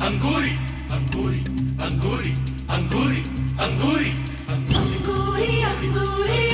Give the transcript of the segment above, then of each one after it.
anguri, anguri, anguri, anguri, anguri, anguri, anguri, anguri.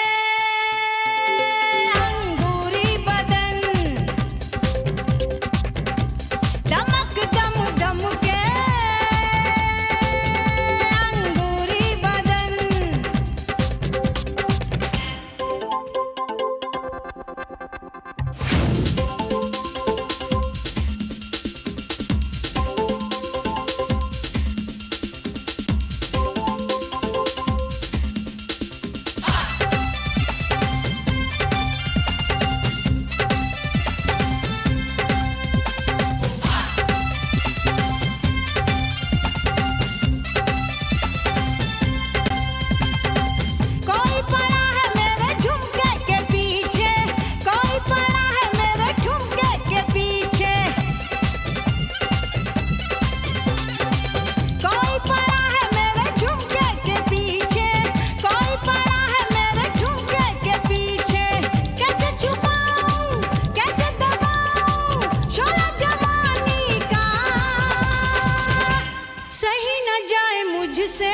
तुझसे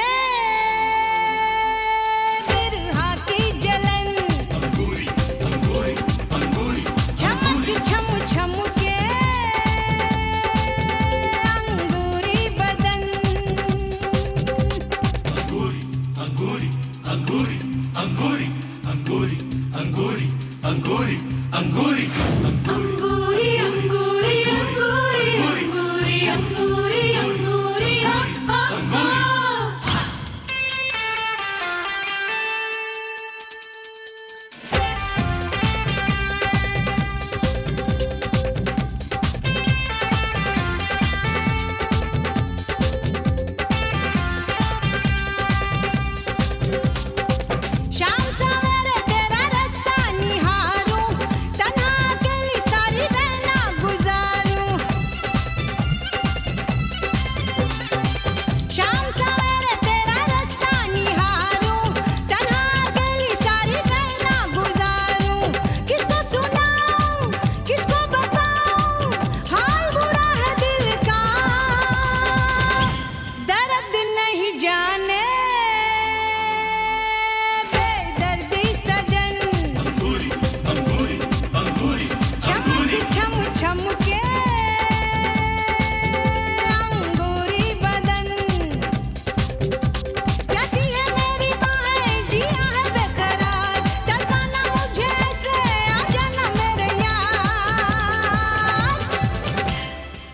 Anguri, Anguri, Anguri, Anguri, Anguri,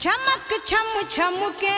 छमक छम छम के